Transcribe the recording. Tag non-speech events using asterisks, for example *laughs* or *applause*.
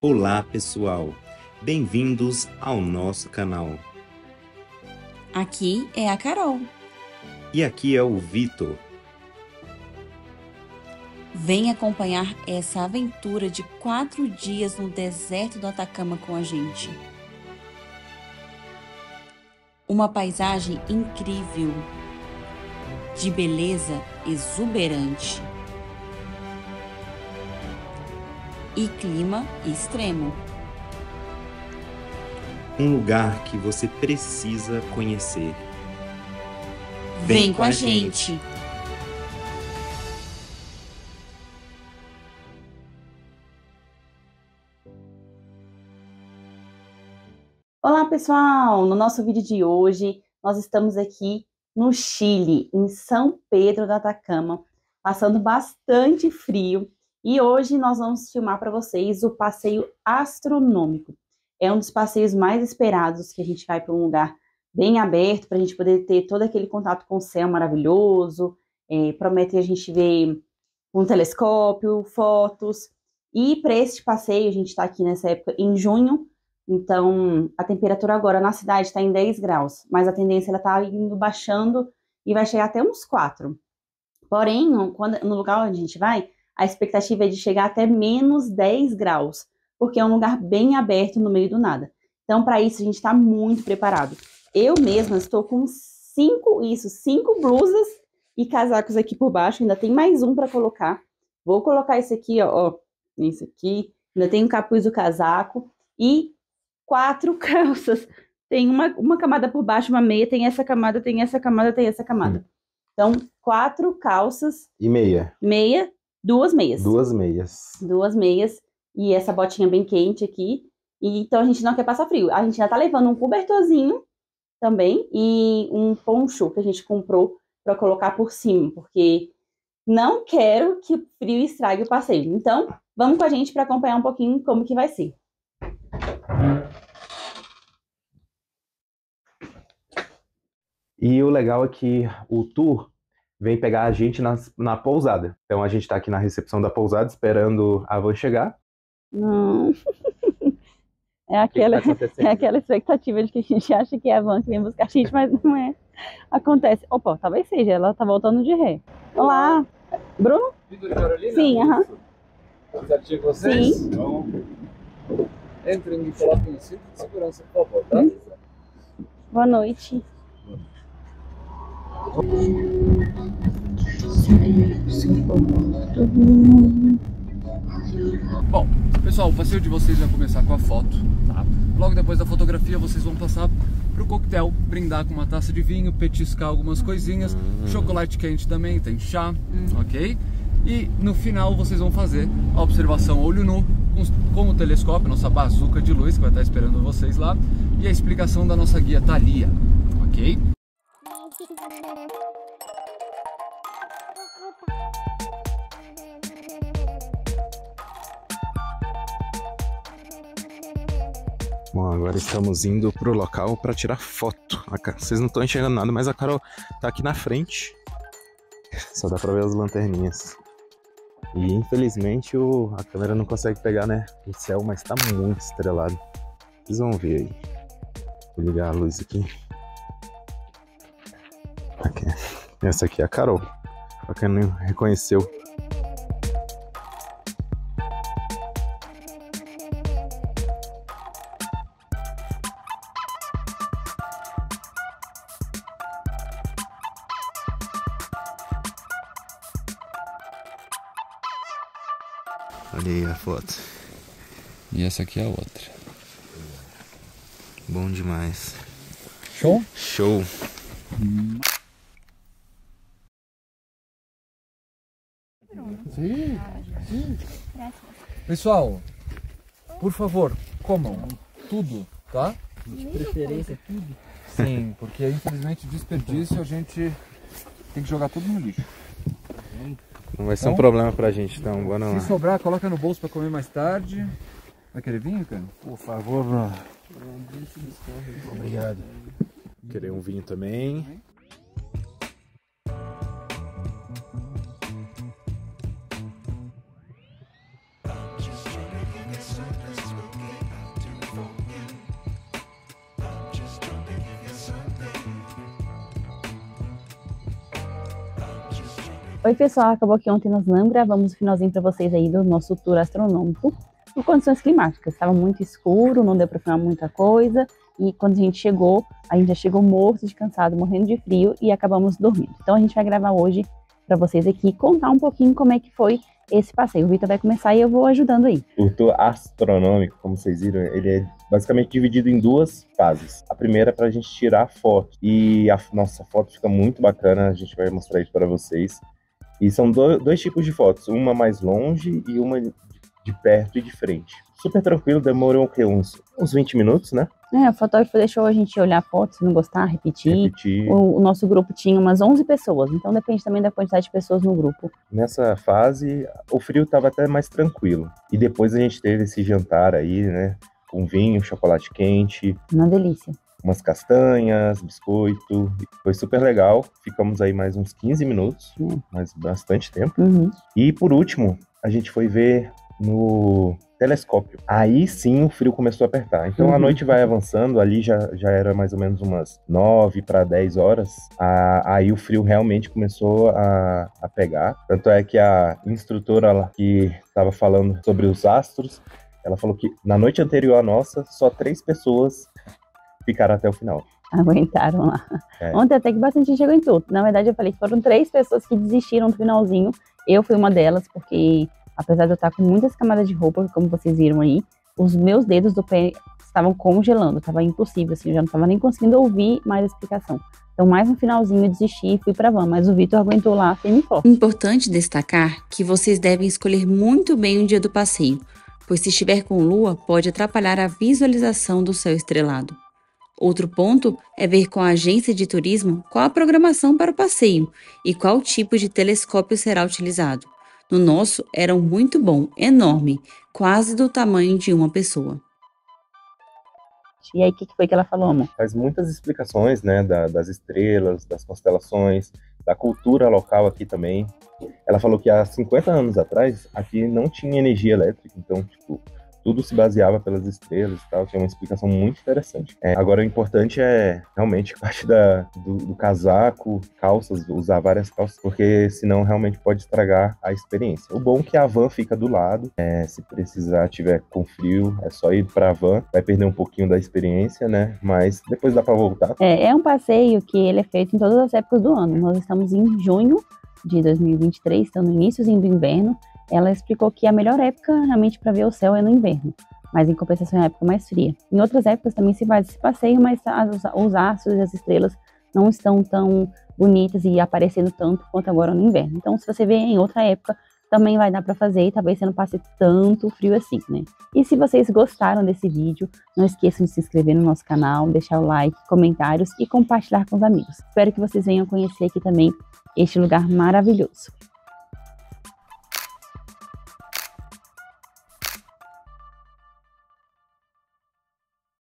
Olá, pessoal. Bem-vindos ao nosso canal. Aqui é a Carol. E aqui é o Vitor. Vem acompanhar essa aventura de quatro dias no deserto do Atacama com a gente. Uma paisagem incrível, de beleza exuberante e clima extremo. Um lugar que você precisa conhecer. Vem, com a gente. Olá, pessoal! No nosso vídeo de hoje, nós estamos aqui no Chile, em São Pedro do Atacama, passando bastante frio. E hoje nós vamos filmar para vocês o passeio astronômico. É um dos passeios mais esperados que a gente vai para um lugar bem aberto para a gente poder ter todo aquele contato com o céu maravilhoso. É, promete a gente ver um telescópio, fotos. E para este passeio, a gente está aqui nessa época em junho, então a temperatura agora na cidade está em 10 graus, mas a tendência ela está indo baixando e vai chegar até uns 4. Porém, quando, no lugar onde a gente vai, a expectativa é de chegar até menos 10 graus, porque é um lugar bem aberto no meio do nada. Então, para isso, a gente está muito preparado. Eu mesma estou com cinco, isso, cinco blusas e casacos aqui por baixo. Ainda tem mais um para colocar. Vou colocar esse aqui, ó, ó, esse aqui. Ainda tem um capuz do casaco e quatro *laughs* calças. Tem uma, uma camada por baixo, uma meia, tem essa camada, tem essa camada, tem essa camada. Hum. Então, quatro calças. E meia. Meia, duas meias. Duas meias. Duas meias. E essa botinha bem quente aqui. E, então a gente não quer passar frio. A gente já tá levando um cobertorzinho também e um poncho que a gente comprou para colocar por cima, porque não quero que o frio estrague o passeio. Então, vamos com a gente para acompanhar um pouquinho como que vai ser. E o legal é que o tour vem pegar a gente na, na pousada. Então a gente está aqui na recepção da pousada esperando a van chegar. Não. *laughs* É aquela, tá é aquela expectativa de que a gente acha que é a van que vem buscar a gente, mas não é. Acontece. Opa, talvez seja, ela tá voltando de ré. Olá! Bruno? Vitor Carolina? Sim, aham. Com vocês? Sim. Então, entrem e coloquem o cinto de segurança, por favor, tá? Hum? Boa noite. Bom, pessoal, o passeio de vocês vai começar com a foto, tá? Logo depois da fotografia, vocês vão passar pro coquetel, brindar com uma taça de vinho, petiscar algumas coisinhas, chocolate quente também, tem chá, ok? E no final vocês vão fazer a observação olho nu com, com o telescópio, nossa bazuca de luz que vai estar esperando vocês lá, e a explicação da nossa guia Thalia, ok? Bom, agora estamos indo pro local para tirar foto. Vocês não estão enxergando nada, mas a Carol tá aqui na frente. Só dá para ver as lanterninhas. E infelizmente o, a câmera não consegue pegar, né, o céu, mas tá muito estrelado. Vocês vão ver aí. Vou ligar a luz aqui. aqui. Essa aqui é a Carol. Pra quem não reconheceu. Olha aí a foto. E essa aqui é a outra. Bom demais. Show? Show. Sim, sim. Pessoal, por favor, comam tudo, tá? De preferência tudo. Sim, porque infelizmente desperdício a gente tem que jogar tudo no lixo. Não vai ser um problema pra gente, então. Bora lá. Se sobrar, coloca no bolso pra comer mais tarde. Vai querer vinho, cara? Por favor, Bruno. Obrigado. Querer um vinho também. Oi, pessoal. Acabou que ontem nós não gravamos o finalzinho para vocês aí do nosso tour astronômico por condições climáticas. Estava muito escuro, não deu para filmar muita coisa. E quando a gente chegou, a gente já chegou morto de cansado, morrendo de frio e acabamos dormindo. Então a gente vai gravar hoje para vocês aqui contar um pouquinho como é que foi esse passeio. O Vitor vai começar e eu vou ajudando aí. O tour astronômico, como vocês viram, ele é basicamente dividido em duas fases. A primeira é para a gente tirar foto e a nossa foto fica muito bacana. A gente vai mostrar isso para vocês. E são do, dois tipos de fotos, uma mais longe e uma de perto e de frente. Super tranquilo, demorou o quê? Uns, uns 20 minutos, né? É, o fotógrafo deixou a gente olhar fotos, se não gostar, repetir. Repetir. O, o, nosso grupo tinha umas 11 pessoas, então depende também da quantidade de pessoas no grupo. Nessa fase, o frio estava até mais tranquilo. E depois a gente teve esse jantar aí, né? Com vinho, chocolate quente. Uma delícia umas castanhas, biscoito. Foi super legal. Ficamos aí mais uns 15 minutos, mais bastante tempo. Uhum. E por último, a gente foi ver no telescópio. Aí sim o frio começou a apertar. Então uhum. a noite vai avançando, ali já, já era mais ou menos umas 9 para 10 horas. A, aí o frio realmente começou a, a pegar. Tanto é que a instrutora que estava falando sobre os astros, ela falou que na noite anterior à nossa, só três pessoas ficaram até o final. Aguentaram lá. É. Ontem até que bastante gente aguentou. Na verdade, eu falei que foram três pessoas que desistiram no finalzinho. Eu fui uma delas, porque apesar de eu estar com muitas camadas de roupa, como vocês viram aí, os meus dedos do pé estavam congelando, estava impossível, assim, eu já não estava nem conseguindo ouvir mais a explicação. Então, mais no finalzinho eu desisti e fui para van, mas o Vitor aguentou lá firme e forte. Importante destacar que vocês devem escolher muito bem o dia do passeio, pois se estiver com lua, pode atrapalhar a visualização do céu estrelado. Outro ponto é ver com a agência de turismo qual a programação para o passeio e qual tipo de telescópio será utilizado. No nosso era um muito bom, enorme, quase do tamanho de uma pessoa. E aí, o que, foi que ela falou, amor? Faz muitas explicações, né, da, das estrelas, das constelações, da cultura local aqui também. Ela falou que há 50 anos atrás, aqui não tinha energia elétrica, então, tipo, tudo se baseava pelas estrelas e tal, é uma explicação muito interessante. É, agora, o importante é realmente parte da, do, do, casaco, calças, usar várias calças, porque senão realmente pode estragar a experiência. O bom é que a van fica do lado, é, se precisar, tiver com frio, é só ir pra van, vai perder um pouquinho da experiência, né? Mas depois dá pra voltar. É, é um passeio que ele é feito em todas as épocas do ano. Nós estamos em junho de 2023, então no iníciozinho do inverno, ela explicou que a melhor época realmente para ver o céu é no inverno, mas em compensação é a época mais fria. Em outras épocas também se faz esse passeio, mas as, os astros e as estrelas não estão tão bonitas e aparecendo tanto quanto agora no inverno. Então, se você vê em outra época, também vai dar para fazer e talvez você não passe tanto frio assim, né? E se vocês gostaram desse vídeo, não esqueçam de se inscrever no nosso canal, deixar o like, comentários e compartilhar com os amigos. Espero que vocês venham conhecer aqui também este lugar maravilhoso.